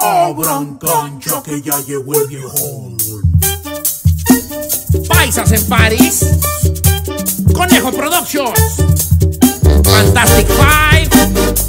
Abran cancha que ya llegó el viejón. Paisas en París. Conejo Productions. Fantastic Five.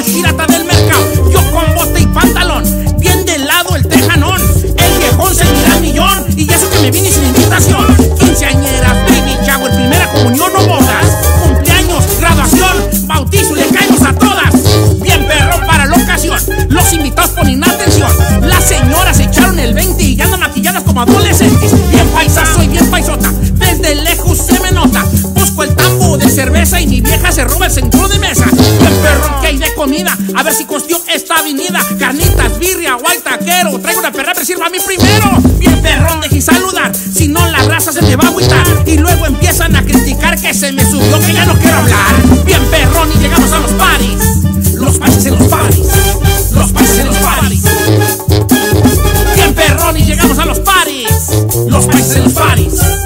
Bolsa cochirata del mercado. Yo con bote y pantalón. Bien de lado el tejanón. El viejón se mira al millón. Y eso que me vine sin invitación. Quinceañeras, baby shower, primera comunión o bodas. Cumpleaños, graduación, bautizo, le caemos a todas. Bien perrón para la ocasión. Los invitados ponen atención. Las señoras echaron el 20 y andan maquilladas como adolescentes. Cerveza y mi vieja se roba el centro de mesa. Bien perrón que hay de comida. A ver si costeó esta avenida. Carnitas, birria, guay taquero. Traigo una perra, pero sirva a mí primero. Bien perrón, deje saludar. Si no, la raza se te va a agüitar. Y luego empiezan a criticar que se me subió, que ya no quiero hablar. Bien perrón y llegamos a los paris. Los países en los paris. Los países en los paris. Bien perrón y llegamos a los paris. Los países en los paris.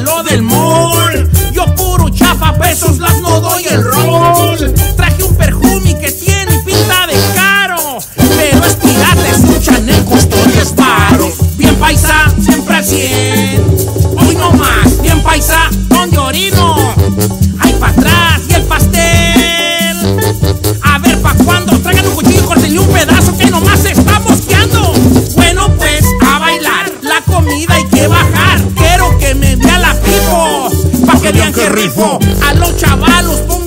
Regalo del mall. Rifo. A los chavalos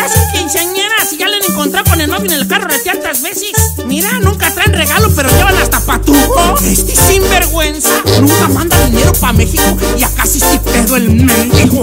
yo no sé para qué le hacen quinceañera si ya le han encontrado con el novio en el carro de tantas veces. Mira, nunca traen regalo, pero llevan hasta patuco. Este sinvergüenza nunca manda dinero para México y acá sí sí pedo el mendigo.